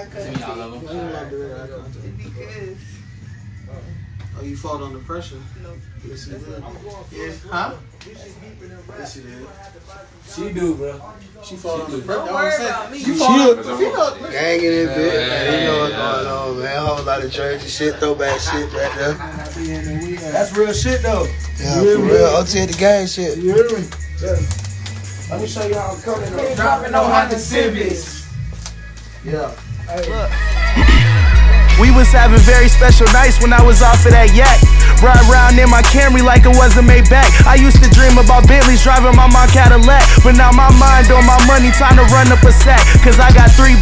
Oh, That's what I'm saying. It wasn't made back. I used. Oh, you fought under pressure? No. Yes, you did. Yeah. Huh? Yes, you did. She do, bro. She fought under Don't pressure. worry about me. You fought under She- Gang in this bitch. Man, you know what's going on, man. A whole lot of jersey shit, throwback shit right there. That's real shit, though. Yeah, for real. OT at the gang shit. You hear me? Yeah. Let me show you how I'm coming. though. Dropping on Honda Civics. Yeah. We was having very special nights when I was off of that yak. Ride around in my Camry like it wasn't made back. I used to dream about Bentleys driving my mom Cadillac. But now my mind on my money, time to run up a sack. Cause I got three.